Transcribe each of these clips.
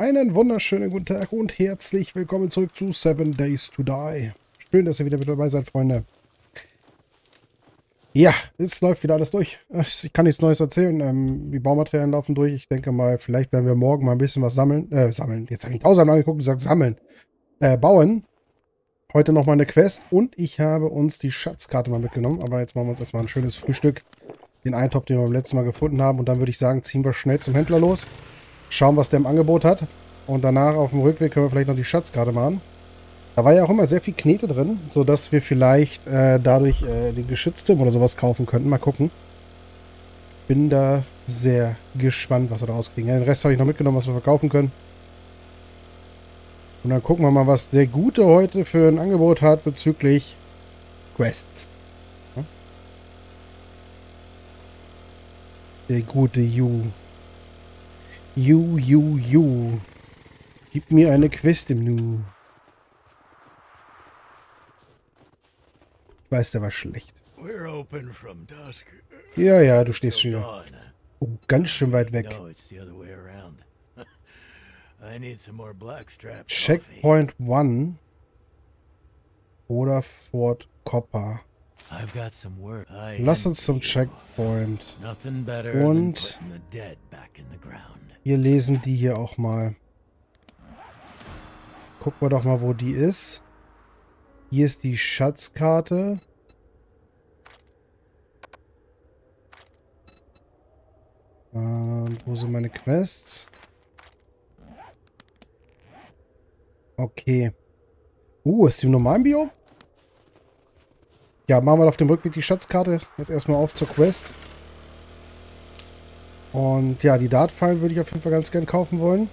Einen wunderschönen guten Tag und herzlich willkommen zurück zu Seven Days to Die. Schön, dass ihr wieder mit dabei seid, Freunde. Ja, jetzt läuft wieder alles durch. Ich kann nichts Neues erzählen. Ähm, die Baumaterialien laufen durch. Ich denke mal, vielleicht werden wir morgen mal ein bisschen was sammeln. Äh, sammeln. Jetzt habe ich tausendmal angeguckt und gesagt, sammeln. Äh, bauen. Heute nochmal eine Quest. Und ich habe uns die Schatzkarte mal mitgenommen. Aber jetzt machen wir uns erstmal ein schönes Frühstück. Den Eintopf, den wir beim letzten Mal gefunden haben. Und dann würde ich sagen, ziehen wir schnell zum Händler los. Schauen, was der im Angebot hat. Und danach auf dem Rückweg können wir vielleicht noch die Schatzkarte machen. Da war ja auch immer sehr viel Knete drin, sodass wir vielleicht äh, dadurch äh, den Geschützturm oder sowas kaufen könnten. Mal gucken. Bin da sehr gespannt, was wir da rauskriegen. Ja, den Rest habe ich noch mitgenommen, was wir verkaufen können. Und dann gucken wir mal, was der Gute heute für ein Angebot hat bezüglich Quests. Der gute Ju. Ju, Ju, Ju. Gib mir eine Quest im Nu. Ich weiß, der war schlecht. Ja, ja, du stehst schon wieder. Oh, ganz schön weit weg. Checkpoint 1 oder Fort Copper. Lass uns zum Checkpoint. Und wir lesen die hier auch mal. Gucken wir doch mal, wo die ist. Hier ist die Schatzkarte. Und wo sind meine Quests? Okay. Uh, ist die im normalen Biom? Ja, machen wir auf dem Rückweg die Schatzkarte. Jetzt erstmal auf zur Quest. Und ja, die Dartfallen würde ich auf jeden Fall ganz gern kaufen wollen.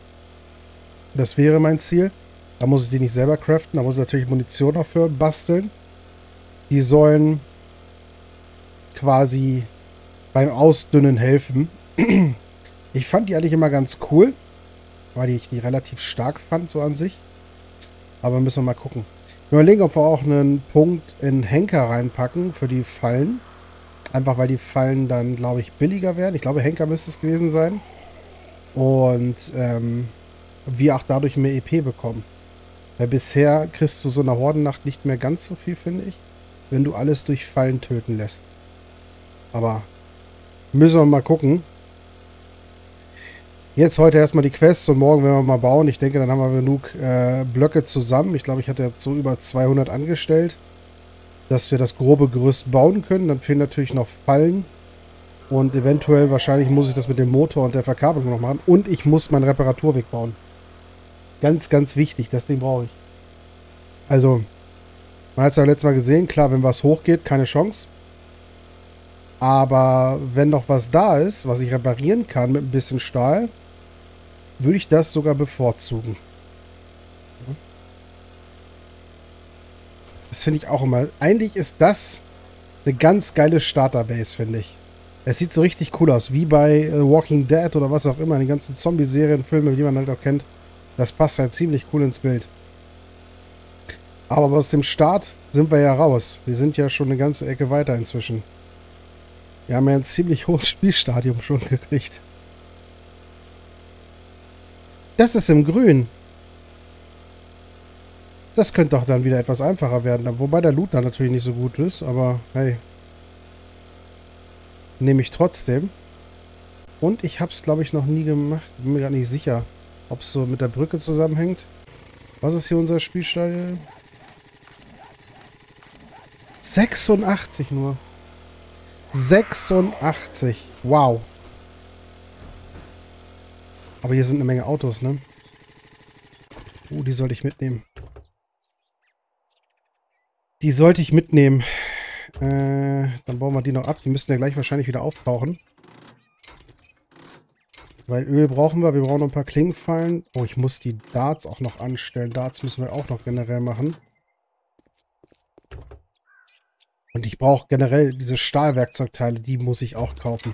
Das wäre mein Ziel. Da muss ich die nicht selber craften. Da muss ich natürlich Munition dafür basteln. Die sollen quasi beim Ausdünnen helfen. Ich fand die eigentlich immer ganz cool. Weil ich die relativ stark fand, so an sich. Aber müssen wir mal gucken. Wir überlegen, ob wir auch einen Punkt in Henker reinpacken für die Fallen. Einfach weil die Fallen dann, glaube ich, billiger werden. Ich glaube, Henker müsste es gewesen sein. Und ähm, wir auch dadurch mehr EP bekommen. Weil bisher kriegst du so eine Hordennacht nicht mehr ganz so viel, finde ich. Wenn du alles durch Fallen töten lässt. Aber müssen wir mal gucken. Jetzt heute erstmal die Quests und morgen werden wir mal bauen. Ich denke, dann haben wir genug äh, Blöcke zusammen. Ich glaube, ich hatte jetzt so über 200 angestellt, dass wir das grobe Gerüst bauen können. Dann fehlen natürlich noch Fallen. Und eventuell, wahrscheinlich muss ich das mit dem Motor und der Verkabelung noch machen. Und ich muss meinen Reparaturweg bauen. Ganz, ganz wichtig. Das Ding brauche ich. Also, man hat es ja letztes Mal gesehen. Klar, wenn was hochgeht, keine Chance. Aber wenn noch was da ist, was ich reparieren kann mit ein bisschen Stahl, würde ich das sogar bevorzugen. Das finde ich auch immer. Eigentlich ist das eine ganz geile Starterbase, finde ich. Es sieht so richtig cool aus, wie bei uh, Walking Dead oder was auch immer, die ganzen Zombie-Serien, Filme, die man halt auch kennt. Das passt halt ziemlich cool ins Bild. Aber aus dem Start sind wir ja raus. Wir sind ja schon eine ganze Ecke weiter inzwischen. Wir haben ja ein ziemlich hohes Spielstadium schon gekriegt. Das ist im Grün. Das könnte doch dann wieder etwas einfacher werden. Wobei der Loot dann natürlich nicht so gut ist. Aber hey. Nehme ich trotzdem. Und ich habe es, glaube ich, noch nie gemacht. Bin mir gar nicht sicher. Ob es so mit der Brücke zusammenhängt. Was ist hier unser Spielstadion? 86 nur. 86. Wow. Aber hier sind eine Menge Autos, ne? Oh, die sollte ich mitnehmen. Die sollte ich mitnehmen. Äh, dann bauen wir die noch ab. Die müssten ja gleich wahrscheinlich wieder auftauchen. Weil Öl brauchen wir. Wir brauchen noch ein paar Klingenfallen. Oh, ich muss die Darts auch noch anstellen. Darts müssen wir auch noch generell machen. Und ich brauche generell diese Stahlwerkzeugteile. Die muss ich auch kaufen.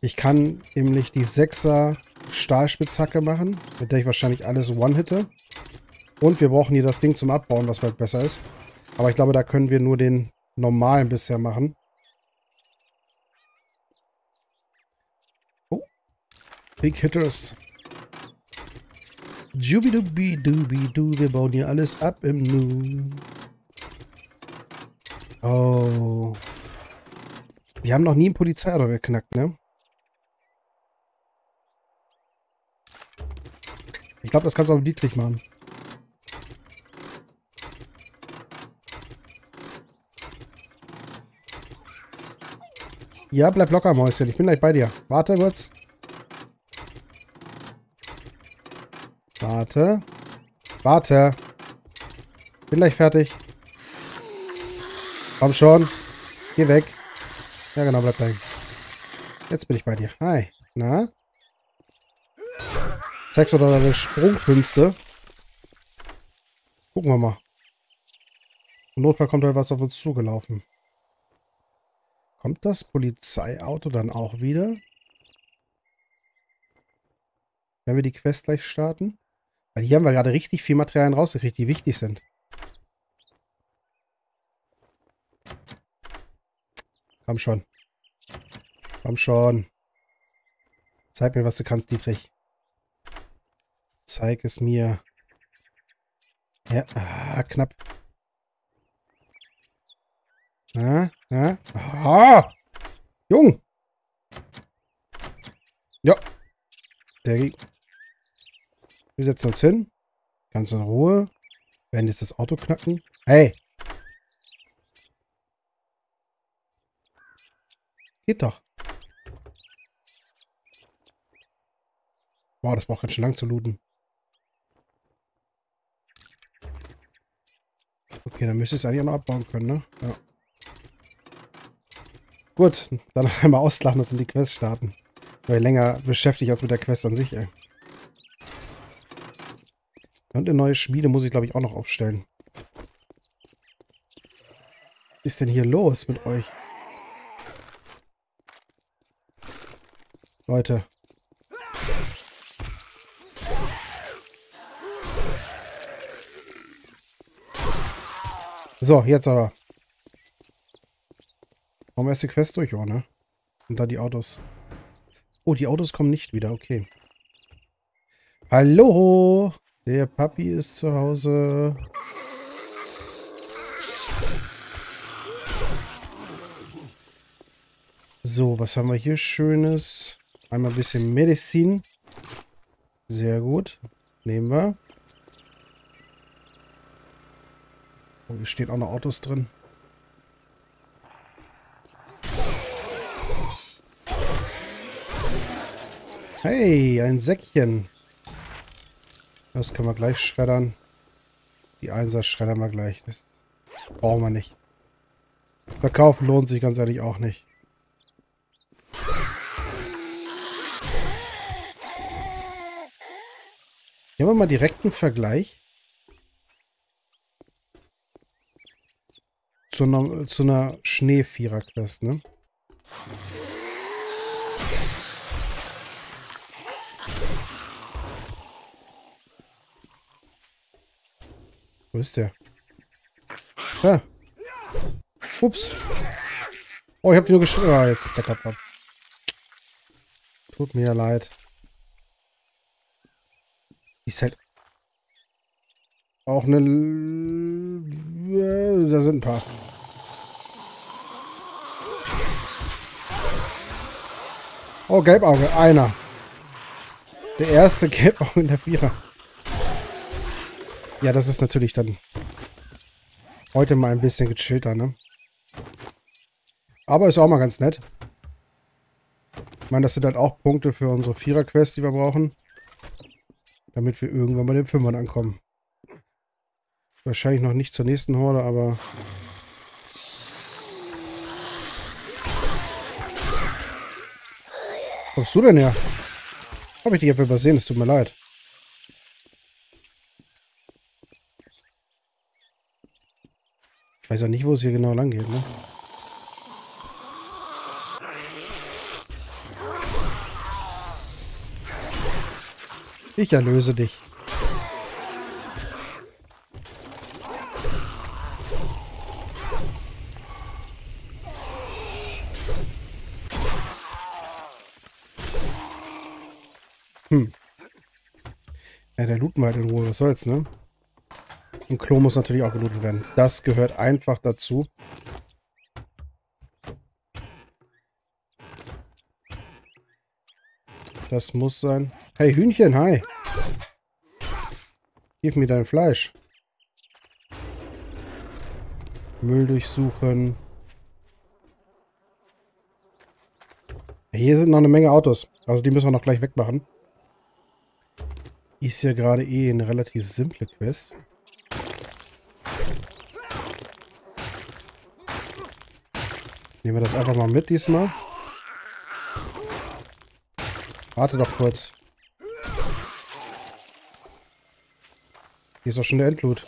Ich kann nämlich die 6er Stahlspitzhacke machen. Mit der ich wahrscheinlich alles one-hitte. Und wir brauchen hier das Ding zum Abbauen, was halt besser ist. Aber ich glaube, da können wir nur den normalen bisher machen. Big Hitters. Jubidubidubidu, wir bauen hier alles ab im Nu. Oh. Wir haben noch nie ein Polizeiauto geknackt, ne? Ich glaube, das kannst du auch Dietrich machen. Ja, bleib locker, Mäuschen. Ich bin gleich bei dir. Warte kurz. Warte. Warte. Bin gleich fertig. Komm schon. Geh weg. Ja, genau, bleib da. Jetzt bin ich bei dir. Hi. Na? Zeigst du deine Sprungkünste. Gucken wir mal. Im Notfall kommt halt was auf uns zugelaufen. Kommt das Polizeiauto dann auch wieder? Wenn wir die Quest gleich starten? Weil hier haben wir gerade richtig viel Materialien rausgekriegt, die wichtig sind. Komm schon. Komm schon. Zeig mir, was du kannst, Dietrich. Zeig es mir. Ja, ah, knapp. Na, na. Ah! Jung! Ja. Der Wir setzen uns hin. Ganz in Ruhe. Werden jetzt das Auto knacken. Hey! Geht doch. Wow, das braucht ganz schön lang zu looten. Okay, dann müsste ich es eigentlich auch noch abbauen können, ne? Ja. Gut, dann einmal auslachen und dann die Quest starten. Weil länger beschäftigt als mit der Quest an sich, ey. Und eine neue Schmiede muss ich, glaube ich, auch noch aufstellen. Was ist denn hier los mit euch? Leute. So, jetzt aber. Warum erst die Quest durch, oh, ne? Und da die Autos. Oh, die Autos kommen nicht wieder, okay. Hallo! Der Papi ist zu Hause. So, was haben wir hier Schönes? Einmal ein bisschen Medizin. Sehr gut. Nehmen wir. Oh, hier stehen auch noch Autos drin. Hey, ein Säckchen. Das können wir gleich schreddern. Die Einser schreddern wir gleich. Das brauchen wir nicht. Verkaufen lohnt sich ganz ehrlich auch nicht. Hier haben wir mal direkt einen Vergleich. Zu einer, zu einer Schneevierer-Quest, ne? Wo ist der? Ah. Ups. Oh, ich hab die nur geschrieben. Ah, jetzt ist der Kopf ab. Tut mir leid. Ist halt auch eine... Äh, da sind ein paar. Oh, Gelbauge. Einer. Der erste Gelbauge in der Vierer. Ja, das ist natürlich dann heute mal ein bisschen gechillter, ne? Aber ist auch mal ganz nett. Ich meine, das sind halt auch Punkte für unsere Vierer-Quest, die wir brauchen. Damit wir irgendwann bei den Fünfern ankommen. Wahrscheinlich noch nicht zur nächsten Horde, aber... Wo kommst du denn her? Habe ich dich einfach übersehen, es tut mir leid. Ich weiß ja nicht, wo es hier genau lang geht, ne? Ich erlöse dich. Hm. Ja, der looten wir halt in Ruhe. Was soll's, ne? Ein Klo muss natürlich auch gelootet werden. Das gehört einfach dazu. Das muss sein. Hey, Hühnchen, hi. Gib mir dein Fleisch. Müll durchsuchen. Hier sind noch eine Menge Autos. Also die müssen wir noch gleich wegmachen. Ist ja gerade eh eine relativ simple Quest. Nehmen wir das einfach mal mit diesmal. Warte doch kurz. Hier ist doch schon der Endblut.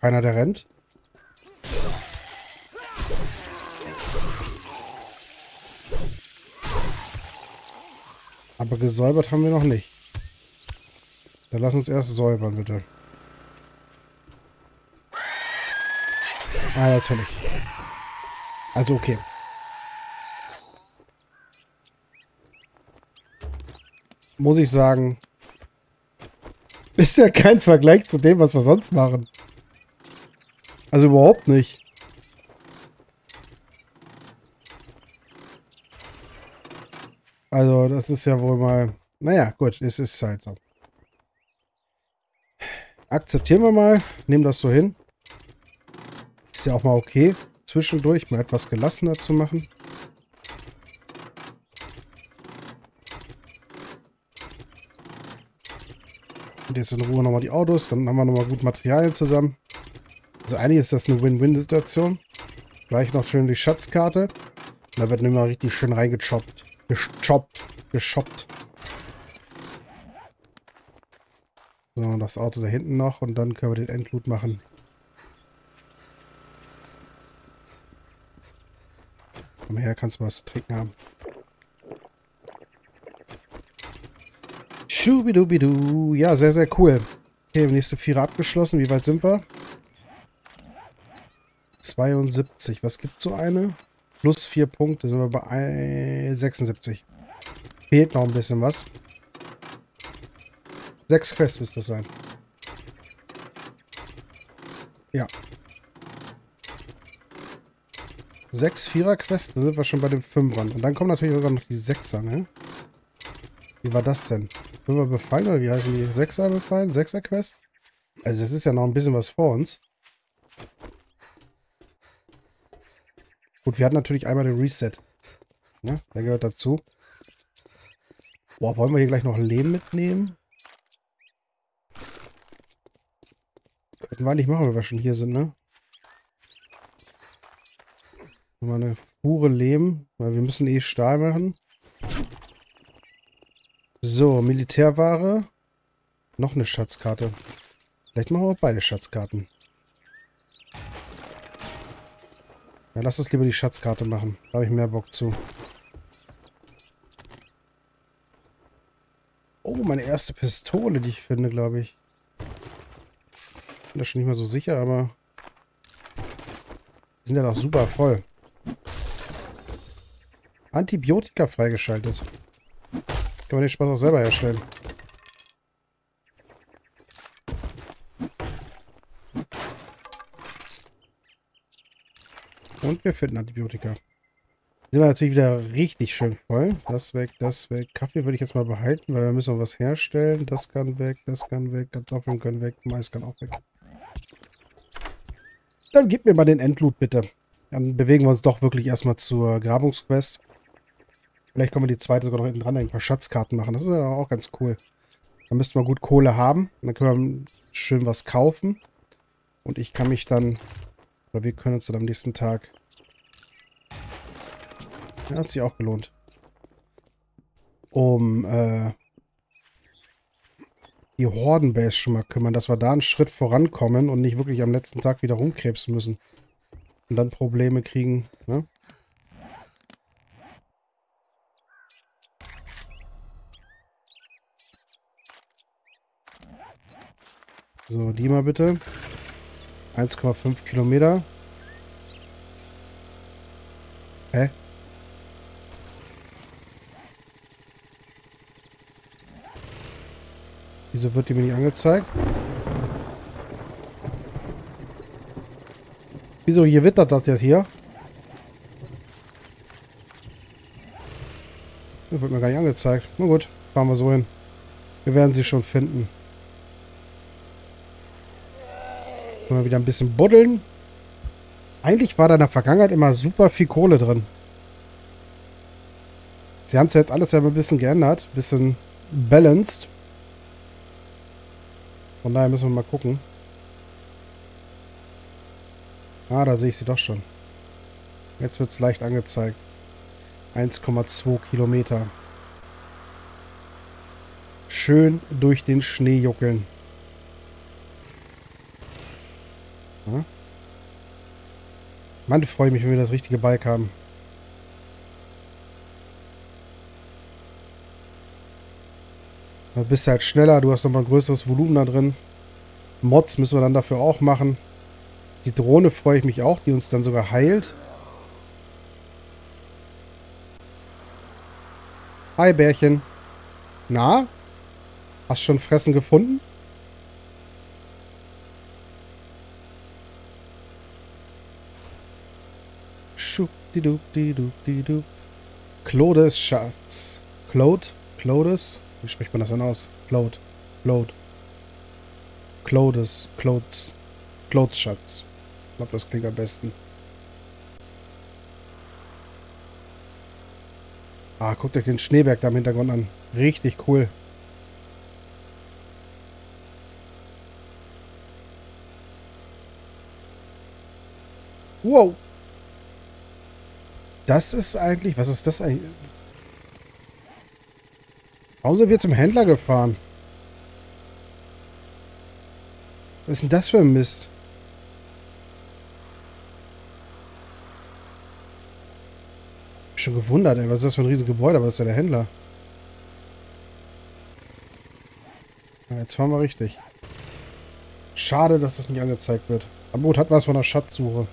Keiner, der rennt. Aber gesäubert haben wir noch nicht. Dann lass uns erst säubern, bitte. Ah, natürlich. Also okay. Muss ich sagen, ist ja kein Vergleich zu dem, was wir sonst machen. Also überhaupt nicht. Also das ist ja wohl mal... Naja, gut, es ist halt so. Akzeptieren wir mal, nehmen das so hin. Ja auch mal okay zwischendurch mal etwas gelassener zu machen. Und jetzt in Ruhe nochmal die Autos, dann haben wir nochmal gut Materialien zusammen. Also eigentlich ist das eine Win-Win-Situation. Gleich noch schön die Schatzkarte. Da wird immer richtig schön reingechoppt. Gechoppt. Geschoppt. So, das Auto da hinten noch und dann können wir den Endloot machen. Komm her, kannst du was zu trinken haben. Schubidubidu. Ja, sehr, sehr cool. Okay, nächste Vierer abgeschlossen. Wie weit sind wir? 72. Was gibt so eine? Plus vier Punkte sind wir bei 76. Fehlt noch ein bisschen was. Sechs Quests müsste das sein. Ja, Sechs Vierer-Quests, dann sind wir schon bei den Fünfern. Und dann kommen natürlich sogar noch die Sechser, ne? Wie war das denn? Fünfer befallen oder wie heißen die? Sechser befallen? Sechser-Quest? Also das ist ja noch ein bisschen was vor uns. Gut, wir hatten natürlich einmal den Reset. Ne? Der gehört dazu. Boah, wollen wir hier gleich noch Leben mitnehmen? Könnten wir eigentlich machen, wenn wir schon hier sind, ne? Mal eine Fuhre Lehm, weil wir müssen eh Stahl machen. So, Militärware. Noch eine Schatzkarte. Vielleicht machen wir auch beide Schatzkarten. Ja, lass uns lieber die Schatzkarte machen. Da habe ich mehr Bock zu. Oh, meine erste Pistole, die ich finde, glaube ich. Bin da schon nicht mehr so sicher, aber... Die sind ja doch super voll. Antibiotika freigeschaltet. Kann man den Spaß auch selber herstellen. Und wir finden Antibiotika. Sind wir natürlich wieder richtig schön voll. Das weg, das weg. Kaffee würde ich jetzt mal behalten, weil wir müssen noch was herstellen. Das kann weg, das kann weg. Kartoffeln können weg. Mais kann auch weg. Dann gib mir mal den Endloot, bitte. Dann bewegen wir uns doch wirklich erstmal zur Grabungsquest. Vielleicht können wir die zweite sogar noch hinten dran ein paar Schatzkarten machen. Das ist ja auch ganz cool. Dann müssten wir gut Kohle haben. Dann können wir schön was kaufen. Und ich kann mich dann... Oder wir können uns dann am nächsten Tag... Ja, hat sich auch gelohnt. Um, äh... Die Hordenbase schon mal kümmern, dass wir da einen Schritt vorankommen und nicht wirklich am letzten Tag wieder rumkrebsen müssen. Und dann Probleme kriegen, ne? So, die mal bitte. 1,5 Kilometer. Hä? Wieso wird die mir nicht angezeigt? Wieso hier wittert das jetzt hier? Das wird mir gar nicht angezeigt. Na gut, fahren wir so hin. Wir werden sie schon finden. Mal wieder ein bisschen buddeln. Eigentlich war da in der Vergangenheit immer super viel Kohle drin. Sie haben es jetzt alles ja ein bisschen geändert. Ein bisschen balanced. Von daher müssen wir mal gucken. Ah, da sehe ich sie doch schon. Jetzt wird es leicht angezeigt. 1,2 Kilometer. Schön durch den Schnee juckeln. Ja. Mann, freue mich, wenn wir das richtige Bike haben. Du bist halt schneller, du hast nochmal ein größeres Volumen da drin. Mods müssen wir dann dafür auch machen. Die Drohne freue ich mich auch, die uns dann sogar heilt. Hi, Bärchen. Na? Hast schon Fressen gefunden? Schubdidup-didup-didup-didup. Clodes Schatz. Claude? Clodes? Wie spricht man das denn aus? Claude. Claude. Clodes. Clothes. Clothes Schatz. Ich glaube, das klingt am besten. Ah, guckt euch den Schneeberg da im Hintergrund an. Richtig cool. Wow. Das ist eigentlich... Was ist das eigentlich? Warum sind wir zum Händler gefahren? Was ist denn das für ein Mist? Ich schon gewundert, ey. Was ist das für ein riesiges Gebäude? Was ist ja der Händler? Ja, jetzt fahren wir richtig. Schade, dass das nicht angezeigt wird. Aber hat was von der Schatzsuche.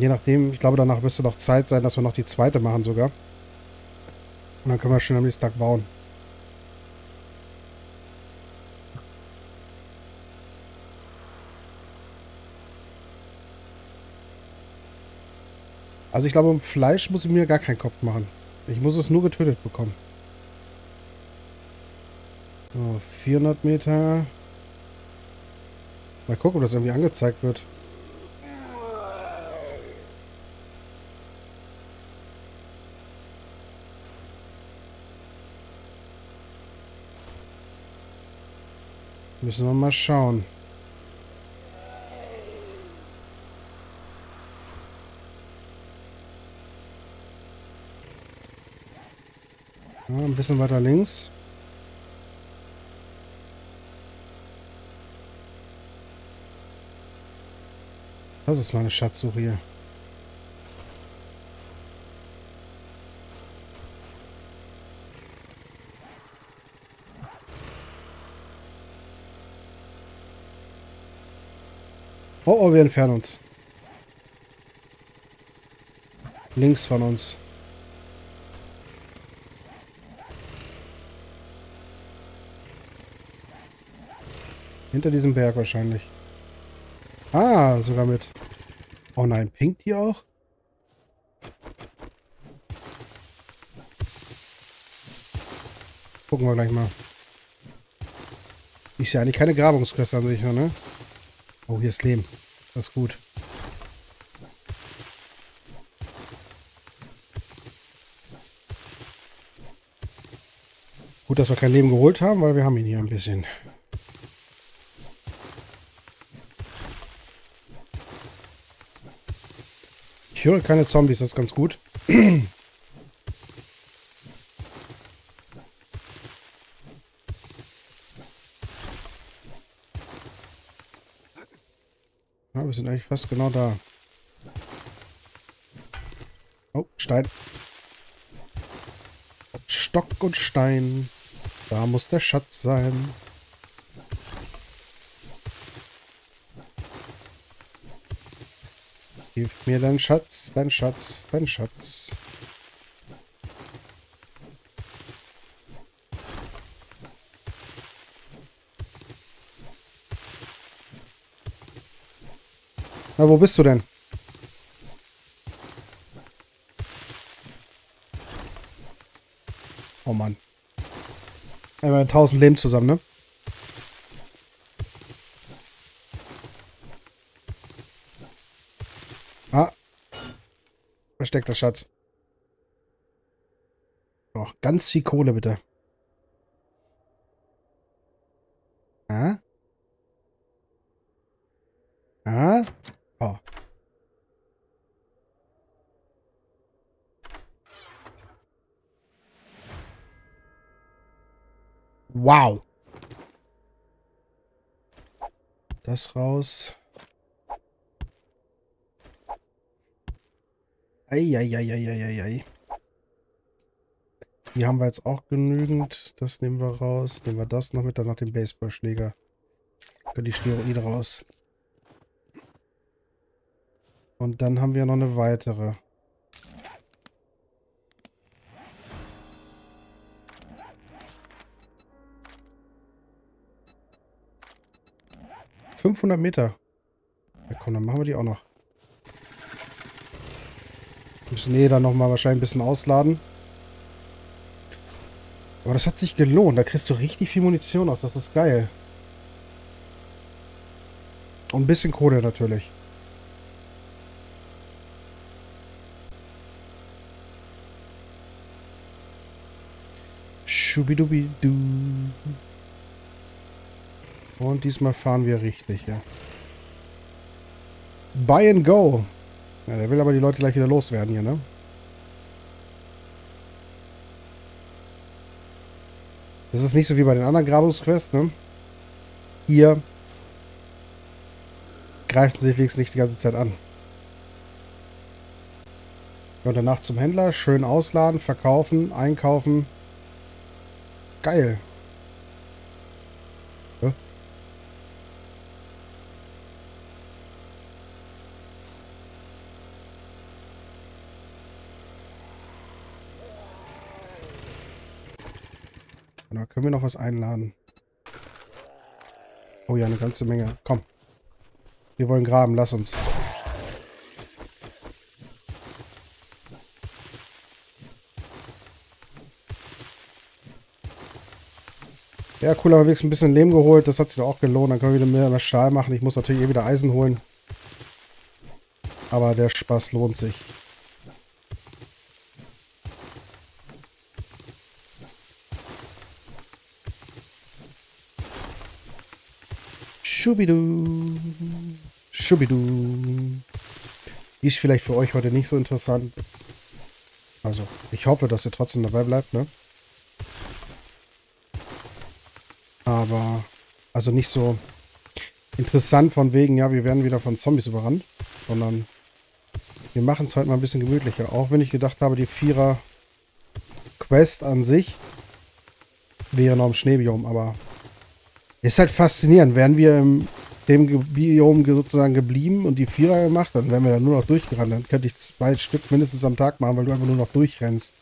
Je nachdem, ich glaube, danach müsste noch Zeit sein, dass wir noch die zweite machen sogar. Und dann können wir schon am nächsten Tag bauen. Also ich glaube, um Fleisch muss ich mir gar keinen Kopf machen. Ich muss es nur getötet bekommen. So, 400 Meter. Mal gucken, ob das irgendwie angezeigt wird. Müssen wir mal schauen. Ja, ein bisschen weiter links. Das ist meine Schatzsuche hier. Oh, oh, wir entfernen uns. Links von uns. Hinter diesem Berg wahrscheinlich. Ah, sogar mit. Oh nein, pinkt die auch? Gucken wir gleich mal. Ist ja eigentlich keine Grabungsquest an sich, ne? Oh, hier ist Lehm. Das ist gut. Gut, dass wir kein Leben geholt haben, weil wir haben ihn hier ein bisschen. Ich höre keine Zombies, das ist ganz gut. sind eigentlich fast genau da. Oh, Stein. Stock und Stein. Da muss der Schatz sein. Gib mir deinen Schatz, dein Schatz, dein Schatz. Na, wo bist du denn? Oh Mann. Einmal 1000 Leben zusammen, ne? Ah. Versteckter Schatz. Oh, ganz viel Kohle, bitte. Ah? Ah? Oh. Wow. Das raus. Eieieiei. Die haben wir jetzt auch genügend. Das nehmen wir raus. Nehmen wir das noch mit, dann noch den Baseballschläger. Können die Steroide raus. Und dann haben wir noch eine weitere. Fünfhundert Meter. Ja komm, dann machen wir die auch noch. Müssen nee, dann nochmal wahrscheinlich ein bisschen ausladen. Aber das hat sich gelohnt. Da kriegst du richtig viel Munition aus. Das ist geil. Und ein bisschen Kohle natürlich. Schubidubidu. Und diesmal fahren wir richtig, ja. Buy and go. Ja, der will aber die Leute gleich wieder loswerden hier, ne? Das ist nicht so wie bei den anderen Grabungsquests, ne? Hier greifen sie wenigstens nicht die ganze Zeit an. Und danach zum Händler, schön ausladen, verkaufen, einkaufen. Geil. Ja. Da können wir noch was einladen. Oh ja, eine ganze Menge. Komm. Wir wollen graben, lass uns. Ja, cool, aber wenigstens ein bisschen Lehm geholt. Das hat sich doch auch gelohnt. Dann können wir wieder mehr Stahl machen. Ich muss natürlich eh wieder Eisen holen. Aber der Spaß lohnt sich. Schubidu. Schubidu. Die ist vielleicht für euch heute nicht so interessant. Also, ich hoffe, dass ihr trotzdem dabei bleibt, ne? Aber, also nicht so interessant von wegen, ja, wir werden wieder von Zombies überrannt, sondern wir machen es heute mal ein bisschen gemütlicher. Auch wenn ich gedacht habe, die Vierer Quest an sich wäre noch im Schneebiom, aber ist halt faszinierend. Wären wir im dem Biom sozusagen geblieben und die Vierer gemacht, dann wären wir dann nur noch durchgerannt. Dann könnte ich zwei Stück mindestens am Tag machen, weil du einfach nur noch durchrennst.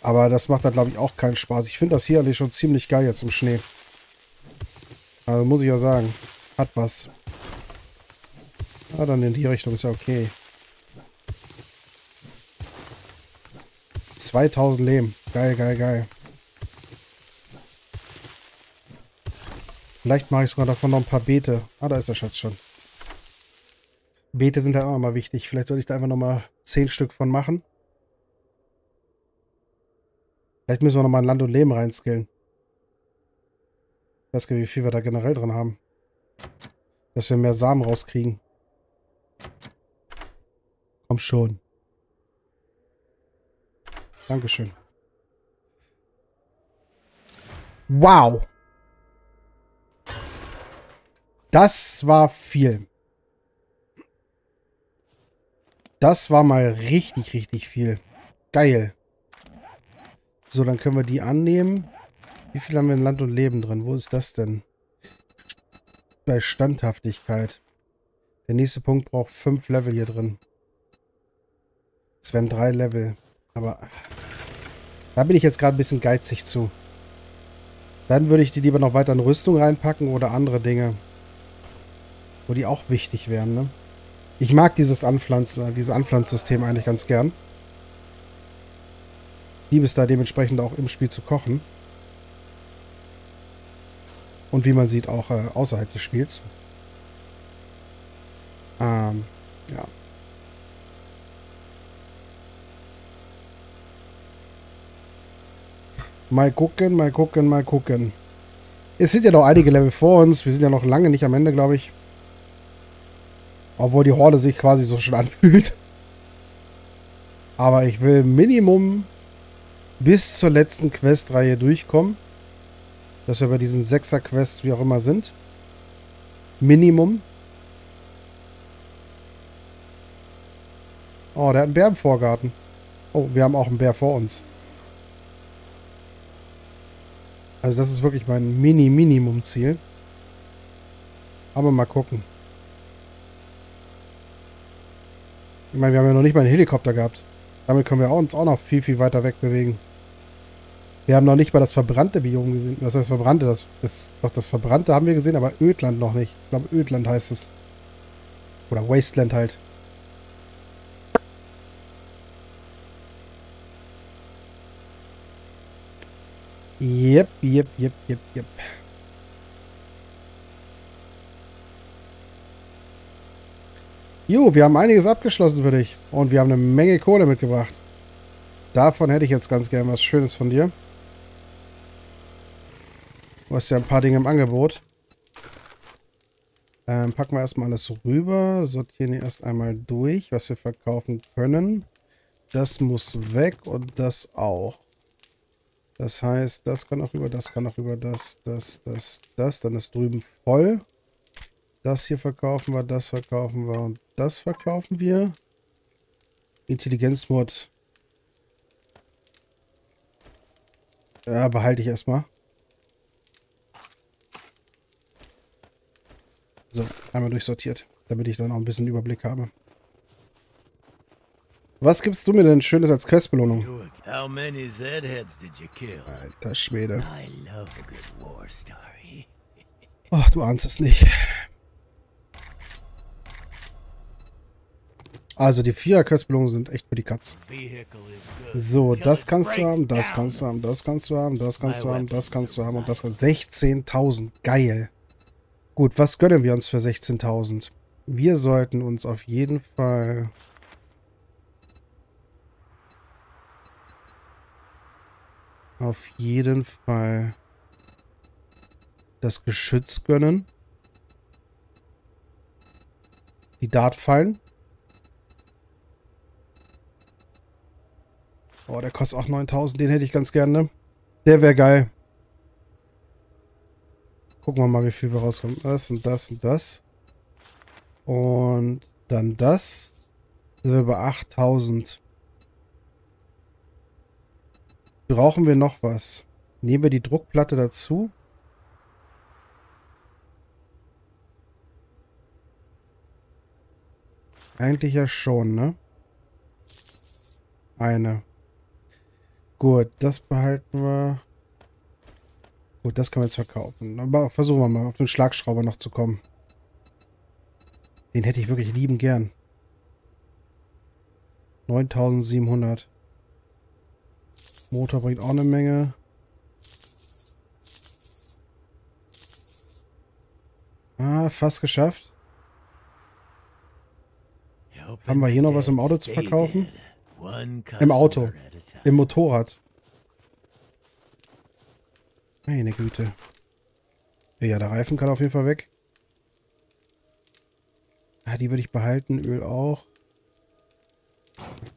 Aber das macht da, glaube ich, auch keinen Spaß. Ich finde das hier eigentlich schon ziemlich geil jetzt im Schnee. Also muss ich ja sagen. Hat was. Ah, dann in die Richtung ist ja okay. 2000 Leben. Geil, geil, geil. Vielleicht mache ich sogar davon noch ein paar Beete. Ah, da ist der Schatz schon. Beete sind ja auch immer wichtig. Vielleicht soll ich da einfach nochmal 10 Stück von machen. Vielleicht müssen wir nochmal in Land und Leben reinskillen. Weiß gar nicht, wie viel wir da generell drin haben. Dass wir mehr Samen rauskriegen. Komm schon. Dankeschön. Wow. Das war viel. Das war mal richtig, richtig viel. Geil. So, dann können wir die annehmen. Wie viel haben wir in Land und Leben drin? Wo ist das denn? Bei Standhaftigkeit. Der nächste Punkt braucht fünf Level hier drin. Es wären drei Level. Aber da bin ich jetzt gerade ein bisschen geizig zu. Dann würde ich die lieber noch weiter in Rüstung reinpacken oder andere Dinge. Wo die auch wichtig wären, ne? Ich mag dieses Anpflanzen, dieses Anpflanzsystem eigentlich ganz gern. Liebe es da dementsprechend auch im Spiel zu kochen. Und wie man sieht, auch äh, außerhalb des Spiels. Ähm, ja. Mal gucken, mal gucken, mal gucken. Es sind ja noch einige Level vor uns. Wir sind ja noch lange nicht am Ende, glaube ich. Obwohl die Horde sich quasi so schon anfühlt. Aber ich will Minimum bis zur letzten Questreihe durchkommen. Dass wir bei diesen Sechser-Quests, wie auch immer, sind. Minimum. Oh, der hat einen Bär im Vorgarten. Oh, wir haben auch einen Bär vor uns. Also das ist wirklich mein Mini-Minimum-Ziel. Aber mal gucken. Ich meine, wir haben ja noch nicht mal einen Helikopter gehabt. Damit können wir uns auch noch viel, viel weiter weg bewegen. Wir haben noch nicht mal das verbrannte Biom gesehen. Was heißt verbrannte? Das, das, doch, das verbrannte haben wir gesehen, aber Ödland noch nicht. Ich glaube, Ödland heißt es. Oder Wasteland halt. Yep, yep, yep, yep, yep. Jo, wir haben einiges abgeschlossen für dich. Und wir haben eine Menge Kohle mitgebracht. Davon hätte ich jetzt ganz gern was Schönes von dir. Du hast ja ein paar Dinge im Angebot. Ähm, packen wir erstmal alles rüber. Sortieren erst einmal durch, was wir verkaufen können. Das muss weg und das auch. Das heißt, das kann auch über, das kann auch über, das, das, das, das. Dann ist drüben voll. Das hier verkaufen wir, das verkaufen wir und das verkaufen wir. Intelligenzmod. Ja, behalte ich erstmal. So, einmal durchsortiert, damit ich dann auch ein bisschen Überblick habe. Was gibst du mir denn Schönes als Questbelohnung? Alter Schwede. Ach, du ahnst es nicht. Also die Vierer-Questbelohnungen sind echt für die Katz. So, das kannst du haben, das kannst du haben, das kannst du haben, das kannst du haben, das kannst du haben und das kannst du 16.000. Geil. Gut, was gönnen wir uns für 16.000? Wir sollten uns auf jeden Fall auf jeden Fall das Geschütz gönnen. Die Dartfallen. Oh, der kostet auch 9000. Den hätte ich ganz gerne. Der wäre geil. Gucken wir mal, wie viel wir rauskommen. Das und das und das. Und dann das. Sind wir bei 8000. Brauchen wir noch was? Nehmen wir die Druckplatte dazu? Eigentlich ja schon, ne? Eine. Gut, das behalten wir. Gut, das können wir jetzt verkaufen. Aber versuchen wir mal, auf den Schlagschrauber noch zu kommen. Den hätte ich wirklich lieben gern. 9700. Motor bringt auch eine Menge. Ah, fast geschafft. Haben wir hier noch was im Auto zu verkaufen? Im Auto. Im Motorrad. Meine Güte. Ja, der Reifen kann auf jeden Fall weg. Ah, die würde ich behalten. Öl auch.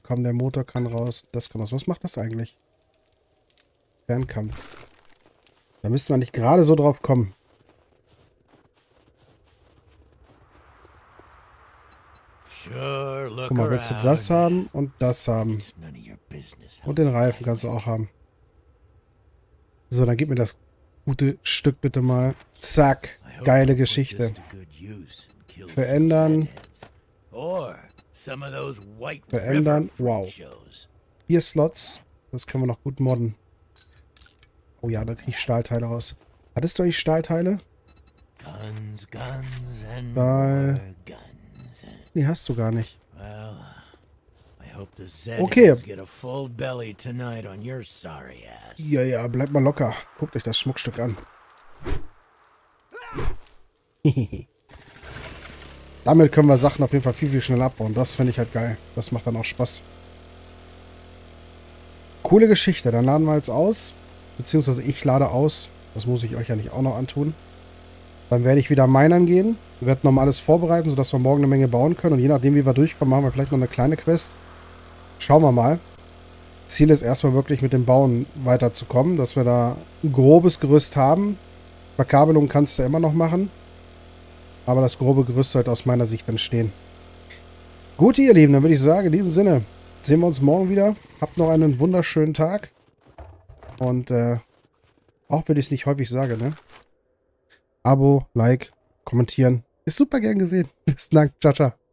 Komm, der Motor kann raus. Das kann raus. Was macht das eigentlich? Fernkampf. Da müsste man nicht gerade so drauf kommen. Guck mal, willst du das haben und das haben. Und den Reifen kannst du auch haben. So, dann gib mir das gute Stück bitte mal. Zack. Geile Geschichte. Verändern. Verändern. Wow. Vier Slots. Das können wir noch gut modden. Oh ja, da kriege ich Stahlteile raus. Hattest du eigentlich Stahlteile? Stahl. Nee, hast du gar nicht. Well, Okay. Zedans get a full belly tonight on your sorry ass. Ja, ja, bleibt mal locker. Guckt euch das Schmuckstück an. Damit können wir Sachen auf jeden Fall viel, viel schneller abbauen. Das finde ich halt geil. Das macht dann auch Spaß. Coole Geschichte. Dann laden wir jetzt aus. Beziehungsweise ich lade aus. Das muss ich euch ja nicht auch noch antun. Dann werde ich wieder minern gehen. Wir werden nochmal alles vorbereiten, sodass wir morgen eine Menge bauen können. Und je nachdem, wie wir durchkommen, machen wir vielleicht noch eine kleine Quest. Schauen wir mal. Ziel ist erstmal wirklich mit dem Bauen weiterzukommen, dass wir da ein grobes Gerüst haben. Verkabelung kannst du immer noch machen. Aber das grobe Gerüst sollte aus meiner Sicht dann stehen. Gut, ihr Lieben, dann würde ich sagen, in diesem Sinne sehen wir uns morgen wieder. Habt noch einen wunderschönen Tag. Und äh, auch wenn ich es nicht häufig sage, ne? Abo, Like, kommentieren. Ist super gern gesehen. Bis dann. Ciao, ciao.